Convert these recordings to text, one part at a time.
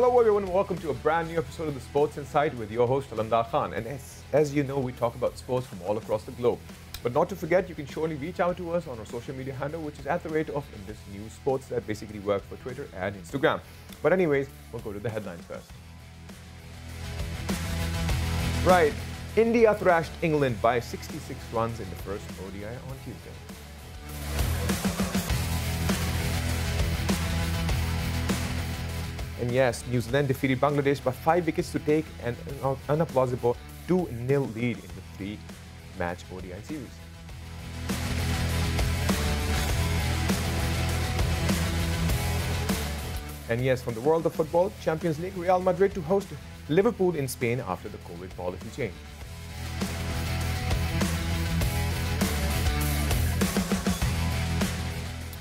Hello, everyone, and welcome to a brand new episode of the Sports Insight with your host, Alamdar Khan. And as, as you know, we talk about sports from all across the globe. But not to forget, you can surely reach out to us on our social media handle, which is at the rate of Indus News Sports that basically works for Twitter and Instagram. But anyways, we'll go to the headlines first. Right, India thrashed England by 66 runs in the first ODI on Tuesday. And yes, New Zealand defeated Bangladesh by five wickets to take an unapplausible 2 0 lead in the three match ODI series. And yes, from the world of football, Champions League, Real Madrid to host Liverpool in Spain after the COVID policy change.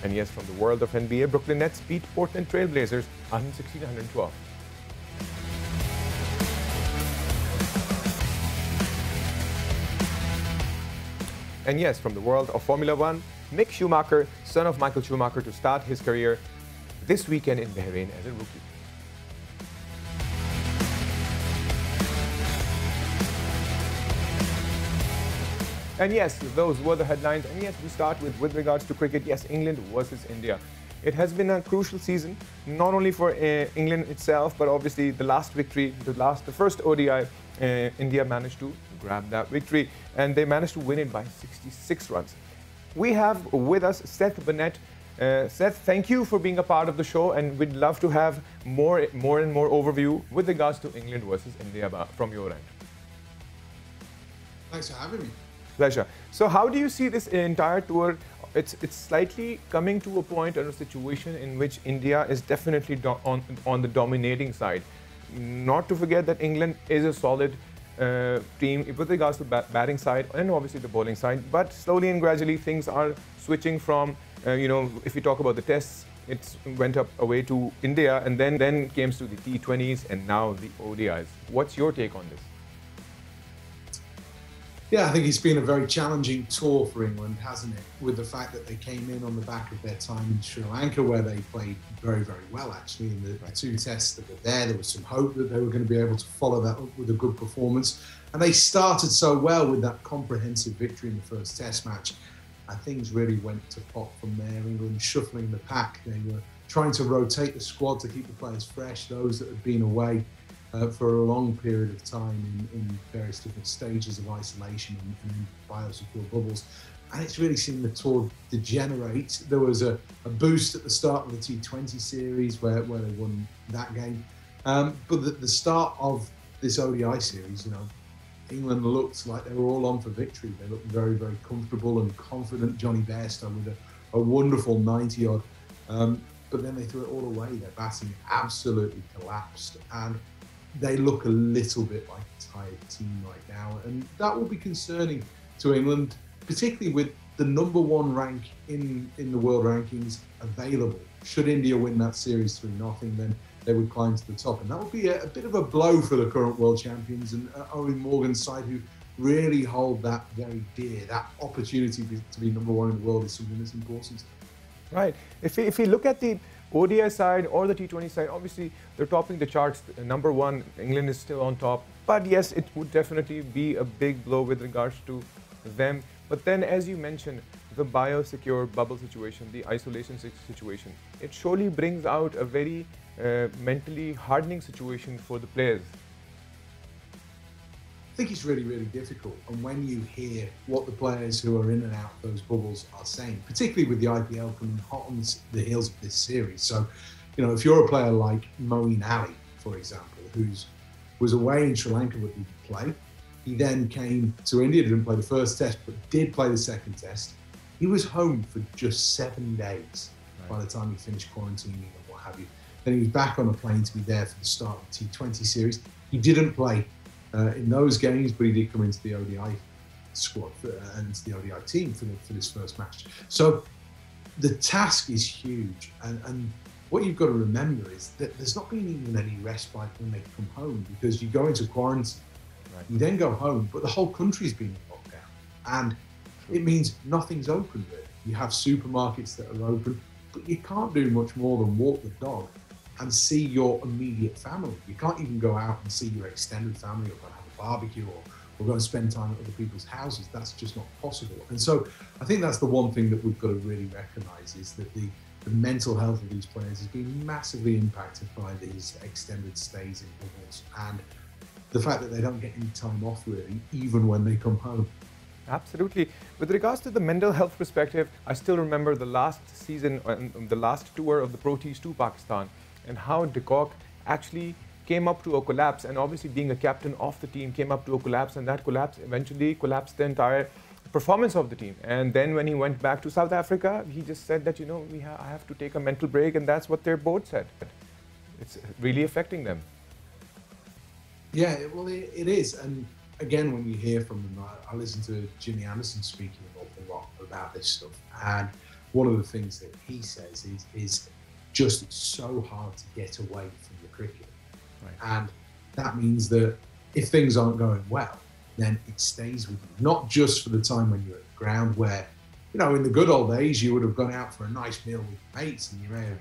And yes, from the world of NBA, Brooklyn Nets beat Portland Trailblazers 116-112. And yes, from the world of Formula One, Mick Schumacher, son of Michael Schumacher, to start his career this weekend in Bahrain as a rookie. And yes, those were the headlines. And yes, we start with with regards to cricket. Yes, England versus India. It has been a crucial season, not only for uh, England itself, but obviously the last victory, the last, the first ODI, uh, India managed to grab that victory, and they managed to win it by 66 runs. We have with us Seth Burnett. Uh, Seth, thank you for being a part of the show, and we'd love to have more, more and more overview with regards to England versus India from your end. Thanks for having me. Pleasure. So, how do you see this entire tour? It's it's slightly coming to a point or a situation in which India is definitely on on the dominating side. Not to forget that England is a solid uh, team with regards to bat- batting side and obviously the bowling side. But slowly and gradually, things are switching from uh, you know if you talk about the tests. It went up away to India, and then then came to the T20s, and now the ODIs. What's your take on this? Yeah, I think it's been a very challenging tour for England, hasn't it? With the fact that they came in on the back of their time in Sri Lanka, where they played very, very well, actually, in the, two tests that were there. There was some hope that they were going to be able to follow that up with a good performance. And they started so well with that comprehensive victory in the first test match. And things really went to pot from there. England shuffling the pack. They were trying to rotate the squad to keep the players fresh, those that had been away uh, for a long period of time in, in various different stages of isolation and, and biosecure bubbles. And it's really seen the tour degenerate. There was a, a, boost at the start of the T20 series where, where they won that game. Um, but the, the start of this ODI series, you know, England looked like they were all on for victory. They looked very, very comfortable and confident. Jonny Bairstow with a, a wonderful 90 odd. Um, but then they threw it all away. Their batting absolutely collapsed. And they look a little bit like a tired team right now, and that will be concerning to England, particularly with the number one rank in in the world rankings available. Should India win that series three nothing, then they would climb to the top, and that would be a, a bit of a blow for the current world champions and uh, Eoin Morgan's side, who really hold that very dear. That opportunity to be number one in the world is something that's important. Right. If if we look at the ODI side or the T20 side, obviously they're topping the charts. Number one, England is still on top. But yes, it would definitely be a big blow with regards to them. But then, as you mentioned, the biosecure bubble situation, the isolation situation, it surely brings out a very uh, mentally hardening situation for the players think it's really, really difficult. And when you hear what the players who are in and out of those bubbles are saying, particularly with the IPL coming hot on the heels of this series. So, you know, if you're a player like Moeen Ali, for example, who's was away in Sri Lanka but didn't play, he then came to India, didn't play the first test, but did play the second test. He was home for just seven days right. by the time he finished quarantining and what have you. Then he was back on a plane to be there for the start of the T20 series. He didn't play uh, in those games, but he did come into the ODI squad for, uh, and the ODI team for, the, for this first match. So the task is huge, and, and what you've got to remember is that there's not been even any respite when they come home because you go into quarantine, right. you then go home, but the whole country's been locked down, and it means nothing's open there. You have supermarkets that are open, but you can't do much more than walk the dog and see your immediate family. You can't even go out and see your extended family or go have a barbecue or, or go and spend time at other people's houses. That's just not possible. And so I think that's the one thing that we've got to really recognise is that the, the mental health of these players has been massively impacted by these extended stays in bubbles and the fact that they don't get any time off really, even when they come home. Absolutely. With regards to the mental health perspective, I still remember the last season, uh, the last tour of the Proteas to Pakistan, and how de Kock actually came up to a collapse, and obviously being a captain of the team, came up to a collapse, and that collapse eventually collapsed the entire performance of the team. And then when he went back to South Africa, he just said that, you know, ha- I have to take a mental break, and that's what their board said. It's really affecting them. Yeah, well, it, it is. And again, when you hear from them, I, I listen to Jimmy Anderson speaking an awful lot about this stuff. And one of the things that he says is, is just so hard to get away from the cricket. Right. And that means that if things aren't going well, then it stays with you. Not just for the time when you're at the ground, where, you know, in the good old days, you would have gone out for a nice meal with mates and you may have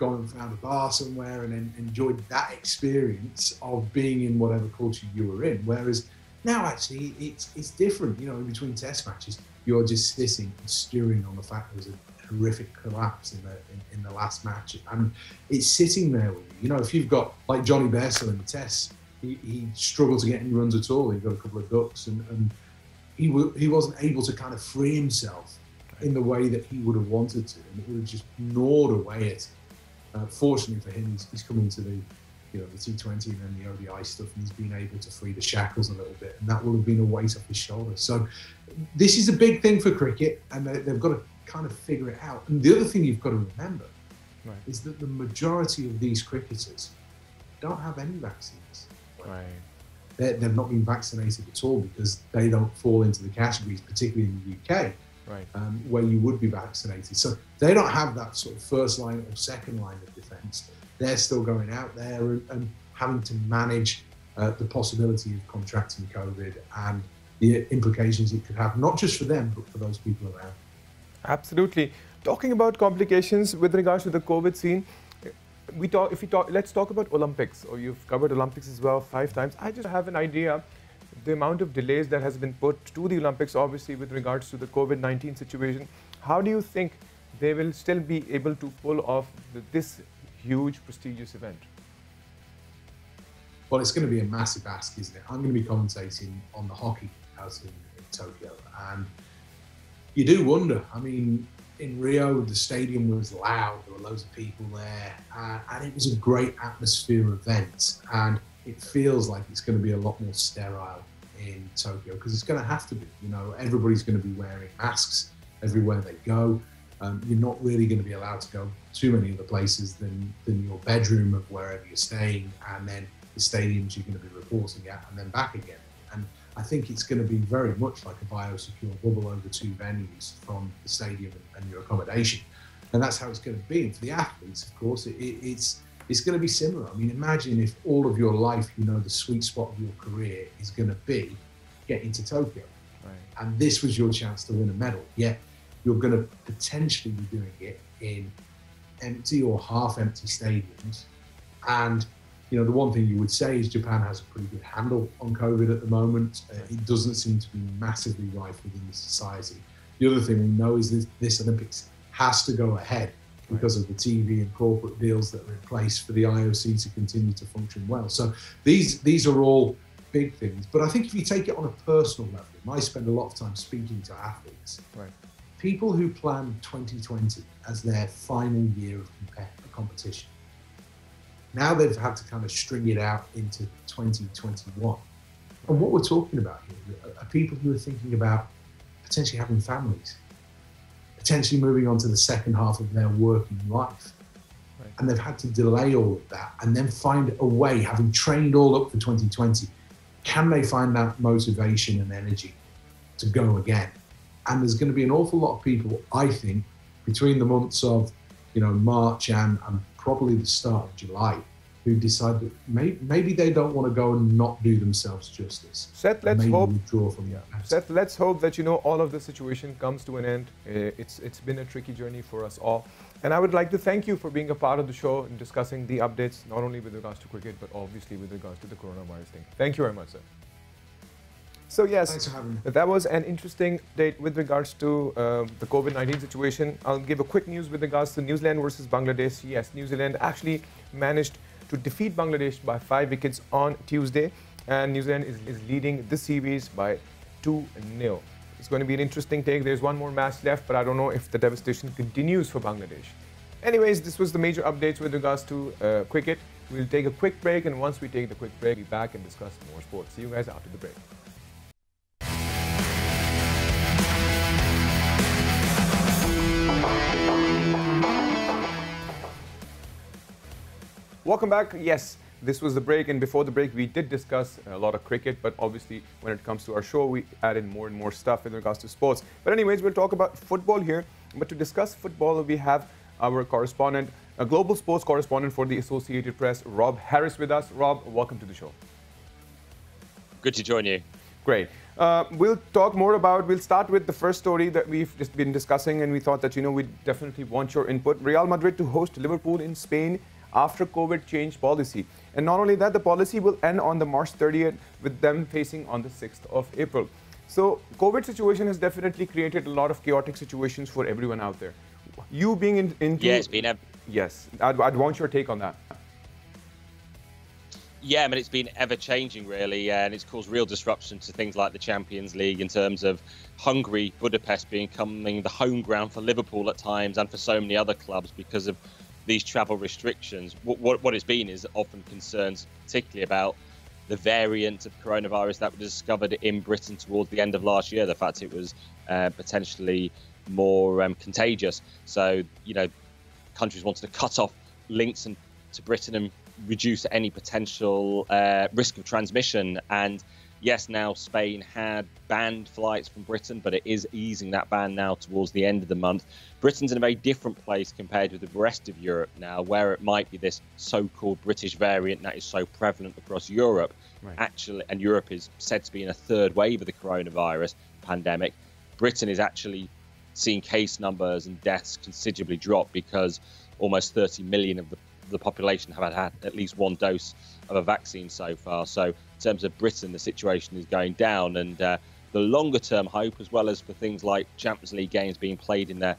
gone and found a bar somewhere and then enjoyed that experience of being in whatever culture you were in. Whereas now, actually, it's it's different. You know, in between test matches, you're just sitting and stewing on the fact that there's a horrific collapse in the in, in, the last match, and it's sitting there with you. You know, if you've got like Jonny Bairstow in the tests, he, he struggled to get any runs at all. He got a couple of ducks, and, and he w- he wasn't able to kind of free himself in the way that he would have wanted to, and it would have just gnawed away at him. Uh, fortunately for him, he's, he's coming to the you know the T20 and then the ODI stuff, and he's been able to free the shackles a little bit, and that will have been a weight off his shoulders. So this is a big thing for cricket, and they, have got to kind of figure it out. And the other thing you've got to remember right. is that the majority of these cricketers don't have any vaccines. Right. they have not been vaccinated at all because they don't fall into the categories, particularly in the UK, right. um, where you would be vaccinated. So they don't have that sort of first line or second line of defence they're still going out there and, and having to manage uh, the possibility of contracting COVID and the implications it could have, not just for them, but for those people around. Absolutely. Talking about complications with regards to the COVID scene, we talk. If we talk, let's talk about Olympics. Or you've covered Olympics as well five times. I just have an idea the amount of delays that has been put to the Olympics, obviously with regards to the COVID-19 situation. How do you think they will still be able to pull off the, this huge, prestigious event? Well, it's going to be a massive ask, isn't it? I'm going to be commentating on the hockey out in, in Tokyo, and you do wonder. I mean, in Rio, the stadium was loud. There were loads of people there, uh, and it was a great atmosphere event. And it feels like it's going to be a lot more sterile in Tokyo because it's going to have to be. You know, everybody's going to be wearing masks everywhere they go. Um, you're not really going to be allowed to go too many other places than, than your bedroom of wherever you're staying, and then the stadiums you're going to be reporting at, and then back again. I think it's going to be very much like a biosecure bubble over two venues from the stadium and, your accommodation. And that's how it's going to be. And for the athletes, of course, it, it's it's going to be similar. I mean, imagine if all of your life, you know, the sweet spot of your career is going to be getting to Tokyo. Right. And this was your chance to win a medal. Yet you're going to potentially be doing it in empty or half empty stadiums. And, you know, the one thing you would say is Japan has a pretty good handle on COVID at the moment. Uh, it doesn't seem to be massively rife within the society. The other thing we know is that this Olympics has to go ahead because of the TV and corporate deals that are in place for the IOC to continue to function well. So these these are all big things. But I think if you take it on a personal level, I spend a lot of time speaking to athletes. Right people who plan 2020 as their final year of competition, now they've had to kind of string it out into 2021. And what we're talking about here are people who are thinking about potentially having families, potentially moving on to the second half of their working life. Right. And they've had to delay all of that and then find a way, having trained all up for 2020, can they find that motivation and energy to go again? And there's going to be an awful lot of people, I think, between the months of, you know, March and, and probably the start of July, who decide that may, maybe they don't want to go and not do themselves justice. Seth, let's hope. Withdraw from yeah. Seth, let's hope that you know all of the situation comes to an end. Uh, it's it's been a tricky journey for us all, and I would like to thank you for being a part of the show and discussing the updates, not only with regards to cricket but obviously with regards to the coronavirus thing. Thank you very much, sir. So yes, that was an interesting date with regards to uh, the COVID-19 situation. I'll give a quick news with regards to New Zealand versus Bangladesh. Yes, New Zealand actually managed to defeat Bangladesh by five wickets on Tuesday, and New Zealand is, is leading the series by 2-0. It's going to be an interesting take. There's one more match left, but I don't know if the devastation continues for Bangladesh. Anyways, this was the major updates with regards to uh, cricket. We'll take a quick break, and once we take the quick break, we'll be back and discuss more sports. See you guys after the break. Welcome back. Yes, this was the break, and before the break, we did discuss a lot of cricket, but obviously, when it comes to our show, we added more and more stuff in regards to sports. But, anyways, we'll talk about football here. But to discuss football, we have our correspondent, a global sports correspondent for the Associated Press, Rob Harris, with us. Rob, welcome to the show. Good to join you. Great. Uh, we'll talk more about, we'll start with the first story that we've just been discussing, and we thought that, you know, we definitely want your input. Real Madrid to host Liverpool in Spain after COVID change policy. And not only that, the policy will end on the March 30th with them facing on the 6th of April. So COVID situation has definitely created a lot of chaotic situations for everyone out there. You being in, into... Yeah, it's been a... Yes, I'd, I'd want your take on that. Yeah, I mean, it's been ever changing, really, and it's caused real disruption to things like the Champions League in terms of Hungary, Budapest becoming the home ground for Liverpool at times and for so many other clubs because of these travel restrictions, what, what, what it's been is often concerns, particularly about the variant of coronavirus that was discovered in Britain towards the end of last year. The fact it was uh, potentially more um, contagious. So, you know, countries wanted to cut off links and, to Britain and reduce any potential uh, risk of transmission. And yes, now Spain had banned flights from Britain, but it is easing that ban now towards the end of the month. Britain's in a very different place compared with the rest of Europe now, where it might be this so called British variant that is so prevalent across Europe. Right. Actually, and Europe is said to be in a third wave of the coronavirus pandemic. Britain is actually seeing case numbers and deaths considerably drop because almost 30 million of the the population have had at least one dose of a vaccine so far. So, in terms of Britain, the situation is going down, and uh, the longer term hope, as well as for things like Champions League games being played in their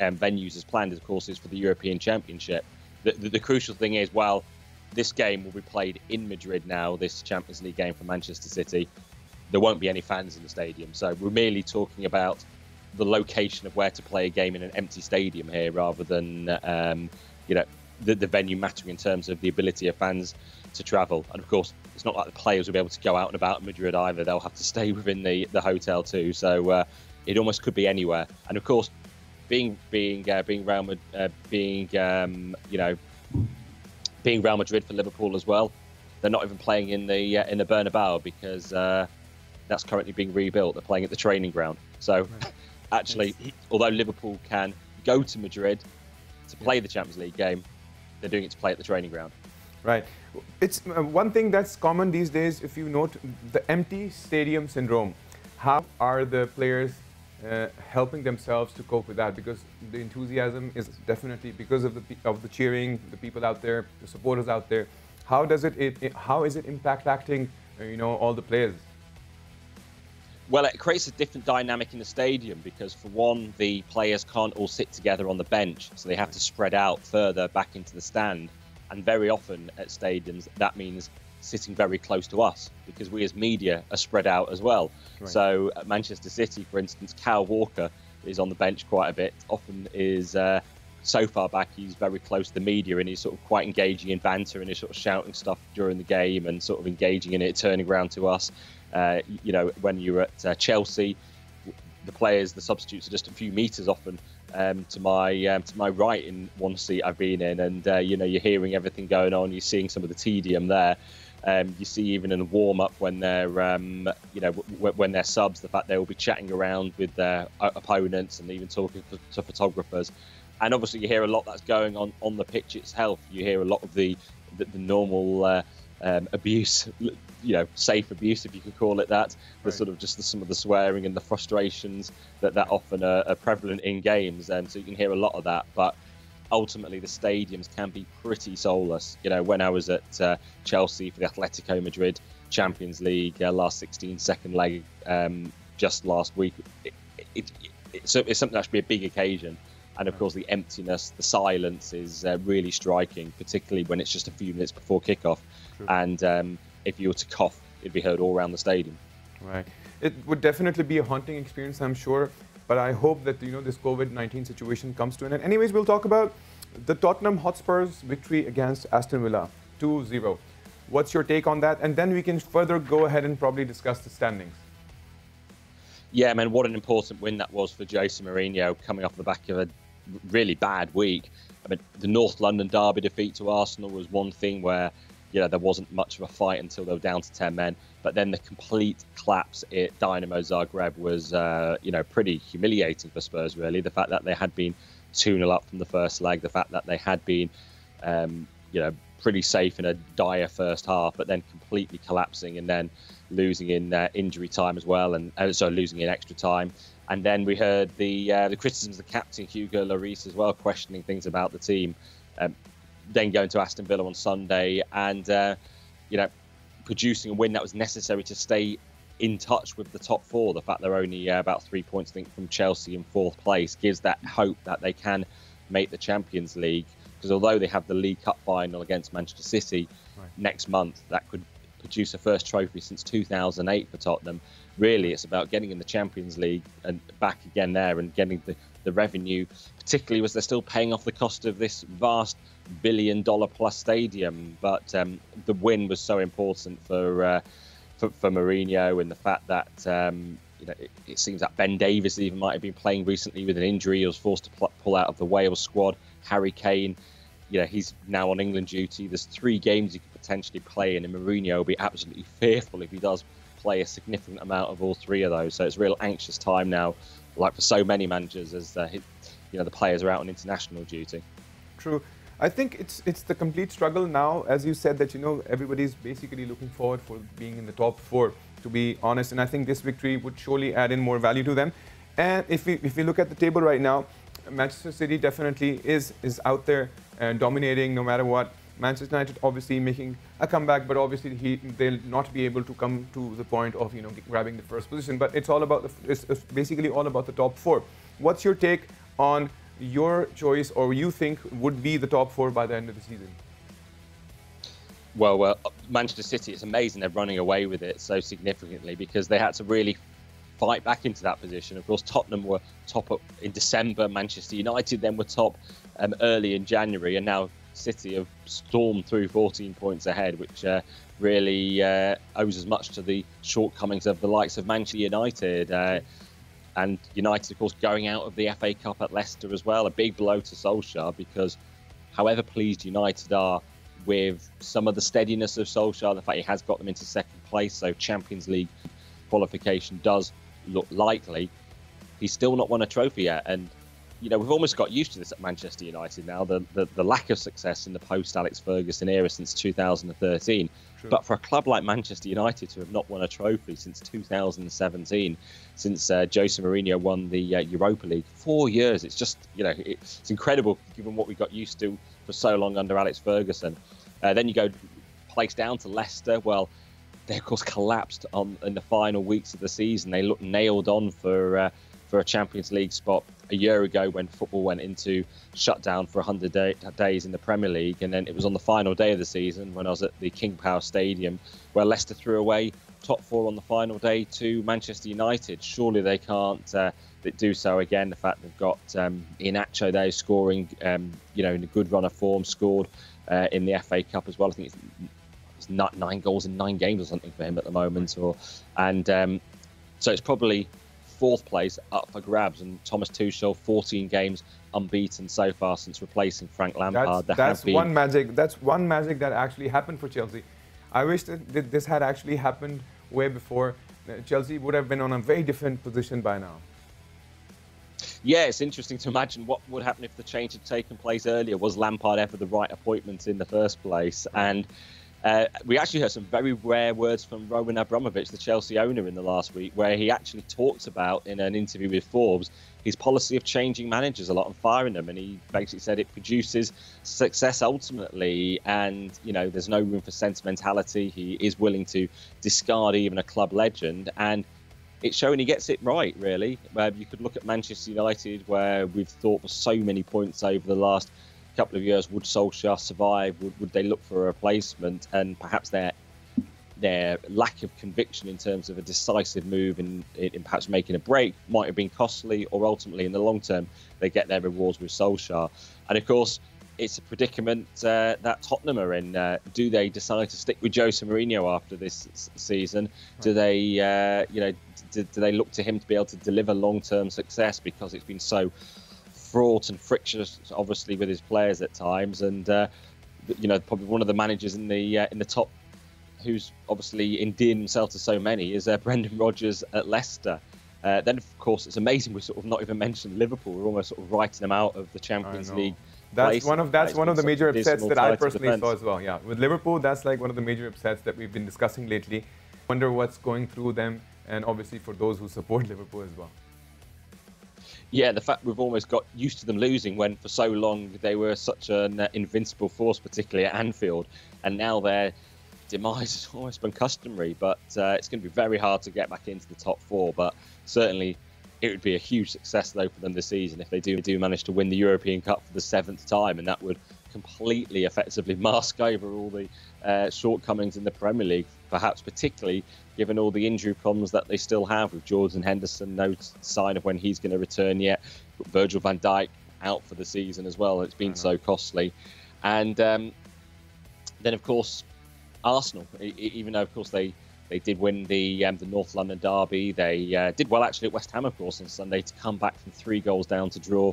um, venues as planned, of course, is for the European Championship. The, the, the crucial thing is, well, this game will be played in Madrid now, this Champions League game for Manchester City. There won't be any fans in the stadium. So we're merely talking about the location of where to play a game in an empty stadium here rather than, um, you know, the, the venue mattering in terms of the ability of fans to travel. And of course, it's not like the players will be able to go out and about in Madrid either. They'll have to stay within the, the hotel too. So uh, it almost could be anywhere. And of course, being being uh, being Real Madrid, uh, being um, you know being Real Madrid for Liverpool as well. They're not even playing in the uh, in the Bernabeu because uh, that's currently being rebuilt. They're playing at the training ground. So right. actually, although Liverpool can go to Madrid to play the Champions League game, they're doing it to play at the training ground. Right. It's uh, one thing that's common these days. If you note the empty stadium syndrome, how are the players uh, helping themselves to cope with that? Because the enthusiasm is definitely because of the of the cheering, the people out there, the supporters out there. How does it, it, it how is it impacting uh, you know all the players? Well, it creates a different dynamic in the stadium because, for one, the players can't all sit together on the bench, so they have to spread out further back into the stand. And very often at stadiums, that means sitting very close to us because we as media are spread out as well. Right. So at Manchester City, for instance, Kyle Walker is on the bench quite a bit. Often is uh, so far back, he's very close to the media and he's sort of quite engaging in banter and he's sort of shouting stuff during the game and sort of engaging in it, turning around to us. Uh, you know, when you're at uh, Chelsea, the players, the substitutes are just a few meters often um, to my um, to my right in one seat I've been in, and uh, you know you're hearing everything going on. You're seeing some of the tedium there. Um, you see even in the warm up when they're um, you know w- when they're subs, the fact they will be chatting around with their opponents and even talking to photographers. And obviously, you hear a lot that's going on on the pitch itself. You hear a lot of the the, the normal uh, um, abuse, you know, safe abuse, if you could call it that. The right. sort of just the, some of the swearing and the frustrations that that often are, are prevalent in games, and so you can hear a lot of that. But ultimately, the stadiums can be pretty soulless. You know, when I was at uh, Chelsea for the Atletico Madrid Champions League uh, last 16 second leg um, just last week, it, it, it, it's, it's something that should be a big occasion. And of course, the emptiness, the silence is uh, really striking, particularly when it's just a few minutes before kickoff. True. And um, if you were to cough, it'd be heard all around the stadium. Right. It would definitely be a haunting experience, I'm sure. But I hope that you know this COVID-19 situation comes to an end. Anyways, we'll talk about the Tottenham Hotspurs victory against Aston Villa, 2-0. What's your take on that? And then we can further go ahead and probably discuss the standings. Yeah, man, what an important win that was for Jose Mourinho coming off the back of a really bad week. I mean, the North London derby defeat to Arsenal was one thing where, you know, there wasn't much of a fight until they were down to 10 men. But then the complete collapse at Dynamo Zagreb was, uh, you know, pretty humiliating for Spurs, really. The fact that they had been 2 0 up from the first leg, the fact that they had been, um, you know, pretty safe in a dire first half, but then completely collapsing and then losing in uh, injury time as well, and uh, so losing in extra time. And then we heard the uh, the criticisms of captain Hugo Lloris as well, questioning things about the team. Um, then going to Aston Villa on Sunday, and uh, you know, producing a win that was necessary to stay in touch with the top four. The fact they're only uh, about three points, I think, from Chelsea in fourth place gives that hope that they can make the Champions League. Because although they have the League Cup final against Manchester City right. next month, that could produce a first trophy since 2008 for Tottenham. Really, it's about getting in the Champions League and back again there and getting the, the revenue, particularly as they're still paying off the cost of this vast billion dollar plus stadium. But um, the win was so important for. Uh, for, for Mourinho and the fact that um, you know it, it, seems that Ben Davies even might have been playing recently with an injury. He was forced to pl- pull out of the Wales squad. Harry Kane, you know, he's now on England duty. There's three games he could potentially play in, and Mourinho will be absolutely fearful if he does play a significant amount of all three of those. So it's a real anxious time now, like for so many managers, as uh, you know the players are out on international duty. True. I think it's it's the complete struggle now, as you said that you know everybody's basically looking forward for being in the top four. To be honest, and I think this victory would surely add in more value to them. And if we if we look at the table right now, Manchester City definitely is is out there and dominating no matter what. Manchester United obviously making a comeback, but obviously he, they'll not be able to come to the point of you know grabbing the first position. But it's all about the it's, it's basically all about the top four. What's your take on your choice or you think would be the top four by the end of the season? Well, well, Manchester City, it's amazing they're running away with it so significantly because they had to really fight back into that position. Of course, Tottenham were top up in December, Manchester United then were top um, early in January, and now City have stormed through 14 points ahead, which uh, really uh, owes as much to the shortcomings of the likes of Manchester United. Uh, and United, of course, going out of the FA Cup at Leicester as well. A big blow to Solskjaer because, however pleased United are with some of the steadiness of Solskjaer, the fact he has got them into second place, so Champions League qualification does look likely. He's still not won a trophy yet, and you know, we've almost got used to this at Manchester United now, the, the, the lack of success in the post Alex Ferguson era since 2013. True. But for a club like Manchester United to have not won a trophy since 2017, since uh, Jose Mourinho won the uh, Europa League, four years, it's just, you know, it's incredible given what we got used to for so long under Alex Ferguson. Uh, then you go place down to Leicester. Well, they of course collapsed on in the final weeks of the season. They looked nailed on for uh, for a Champions League spot a year ago when football went into shutdown for 100 day, days in the Premier League. And then it was on the final day of the season when I was at the King Power Stadium where Leicester threw away top four on the final day to Manchester United. Surely they can't uh, do so again. The fact they've got um, Iheanacho there scoring, um, you know, in a good run of form, scored uh, in the FA Cup as well. I think it's, it's nine goals in nine games or something for him at the moment. Or and um, so it's probably fourth place up for grabs. And Thomas Tuchel, 14 games unbeaten so far since replacing Frank Lampard. That's, that's been... one magic. That's one magic that actually happened for Chelsea. I wish that this had actually happened way before. Chelsea would have been on a very different position by now. Yeah, it's interesting to imagine what would happen if the change had taken place earlier. Was Lampard ever the right appointment in the first place? And uh, we actually heard some very rare words from Roman Abramovich, the Chelsea owner, in the last week, where he actually talked about in an interview with Forbes his policy of changing managers a lot and firing them. And he basically said it produces success ultimately. And, you know, there's no room for sentimentality. He is willing to discard even a club legend. And it's showing he gets it right, really. Uh, you could look at Manchester United, where we've thought for so many points over the last couple of years, would Solskjaer survive? Would, would they look for a replacement? And perhaps their their lack of conviction in terms of a decisive move in, in perhaps making a break might have been costly, or ultimately in the long term they get their rewards with Solskjaer. And of course, it's a predicament uh, that Tottenham are in. Uh, do they decide to stick with Jose Mourinho after this season? Do they, uh, you know, do, do, they look to him to be able to deliver long-term success because it's been so fraught and frictious, obviously, with his players at times, and uh, you know, probably one of the managers in the uh, in the top who's obviously endeared himself to so many, is uh, Brendan Rodgers at Leicester. Uh, then, of course, it's amazing we're sort of not even mentioned Liverpool. We're almost sort of writing them out of the Champions League. That's one of that's one of the major upsets that I personally defense. saw as well. Yeah, with Liverpool, that's like one of the major upsets that we've been discussing lately. Wonder what's going through them, and obviously for those who support Liverpool as well. Yeah, the fact we've almost got used to them losing when for so long they were such an uh, invincible force, particularly at Anfield, and now they're demise has almost been customary, but uh, it's going to be very hard to get back into the top four. But certainly, it would be a huge success though for them this season if they do do manage to win the European Cup for the seventh time, and that would completely effectively mask over all the uh, shortcomings in the Premier League. Perhaps particularly given all the injury problems that they still have with Jordan Henderson, no sign of when he's going to return yet. Virgil van Dijk out for the season as well. It's been so costly, and um, then of course Arsenal, even though of course they they did win the um, the North London derby. They uh, did well actually at West Ham, of course, on Sunday to come back from three goals down to draw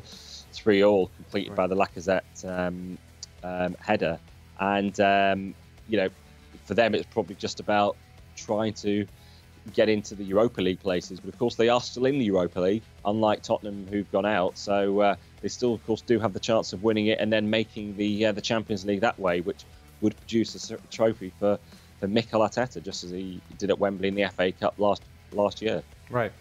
three all, completed right. by the Lacazette um, um, header. And um, you know, for them, it's probably just about trying to get into the Europa League places. But of course, they are still in the Europa League, unlike Tottenham, who've gone out. So uh, they still, of course, do have the chance of winning it and then making the uh, the Champions League that way, which would produce a trophy for, for Mikel Arteta, just as he did at Wembley in the FA Cup last last year. Right.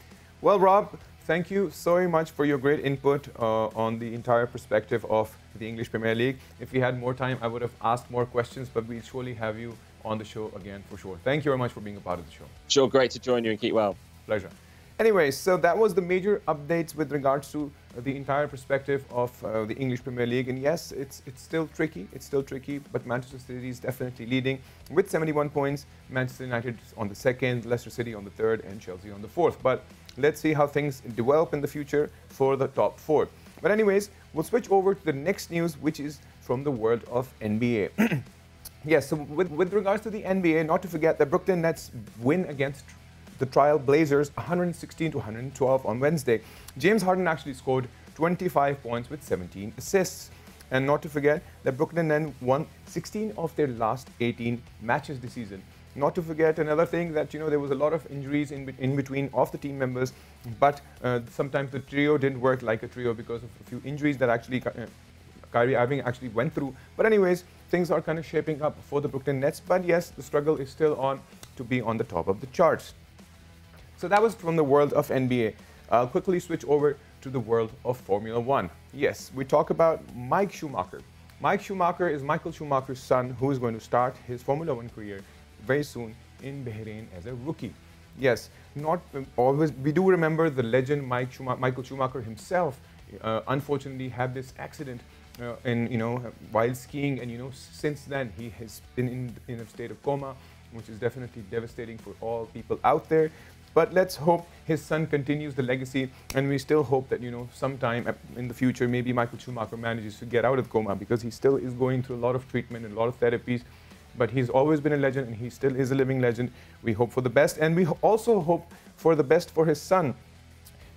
Well, Rob, thank you so much for your great input uh, on the entire perspective of the English Premier League. If we had more time, I would have asked more questions, but we'll surely have you on the show again for sure. Thank you very much for being a part of the show. Sure, great to join you and keep well. Pleasure. Anyways, so that was the major updates with regards to the entire perspective of uh, the English Premier League. And yes, it's it's still tricky. It's still tricky, but Manchester City is definitely leading with 71 points. Manchester United on the second, Leicester City on the third, and Chelsea on the fourth. But let's see how things develop in the future for the top four. But anyways, we'll switch over to the next news, which is from the world of NBA. yes, so with, with regards to the NBA, not to forget the Brooklyn Nets win against the Trail Blazers 116 to 112 on Wednesday. James Harden actually scored 25 points with 17 assists. And not to forget that Brooklyn then won 16 of their last 18 matches this season. Not to forget another thing that you know there was a lot of injuries in, in between of the team members, but uh, sometimes the trio didn't work like a trio because of a few injuries that actually uh, Kyrie Irving actually went through. But anyways, things are kind of shaping up for the Brooklyn Nets. But yes, the struggle is still on to be on the top of the charts. So that was from the world of NBA. I'll quickly switch over to the world of Formula One. Yes, we talk about Mike Schumacher. Mike Schumacher is Michael Schumacher's son who is going to start his Formula One career very soon in Bahrain as a rookie. Yes, not always. We do remember the legend Mike Michael Schumacher himself. Uh, unfortunately, had this accident uh, in you know while skiing, and you know since then he has been in in a state of coma, which is definitely devastating for all people out there. But let's hope his son continues the legacy, and we still hope that you know sometime in the future, maybe Michael Schumacher manages to get out of coma because he still is going through a lot of treatment and a lot of therapies. But he's always been a legend, and he still is a living legend. We hope for the best, and we also hope for the best for his son,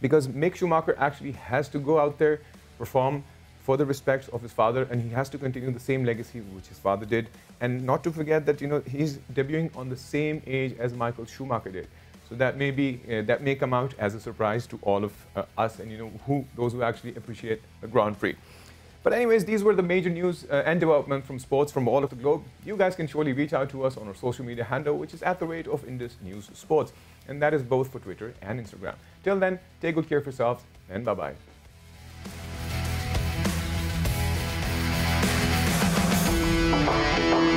because Mick Schumacher actually has to go out there, perform for the respect of his father, and he has to continue the same legacy which his father did. And not to forget that you know he's debuting on the same age as Michael Schumacher did. So that may be uh, that may come out as a surprise to all of uh, us and you know who those who actually appreciate the Grand Prix. But anyways, these were the major news uh, and development from sports from all of the globe. You guys can surely reach out to us on our social media handle, which is at the rate of Indus News Sports, and that is both for Twitter and Instagram. Till then, take good care of yourselves and bye bye. Bye.